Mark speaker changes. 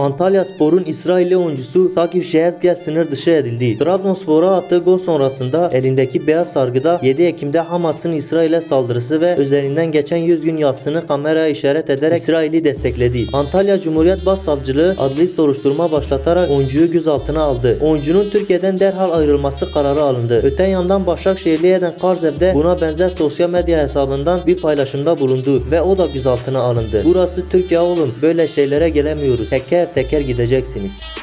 Speaker 1: Antalya Spor'un İsrailli oyuncusu Sakif Şehezgel sınır dışı edildi. Trabzonspor'a attığı gol sonrasında elindeki beyaz sargıda 7 Ekim'de Hamas'ın İsrail'e saldırısı ve üzerinden geçen 100 gün yazısını kameraya işaret ederek İsrail'i destekledi. Antalya Cumhuriyet Başsavcılığı adli soruşturma başlatarak oyuncuyu gözaltına aldı. Oyuncunun Türkiye'den derhal ayrılması kararı alındı. Öte yandan Başakşehirli Eden Karzev buna benzer sosyal medya hesabından bir paylaşımda bulundu ve o da gözaltına alındı. Burası Türkiye oğlum böyle şeylere gelemiyoruz. Teker teker gideceksiniz.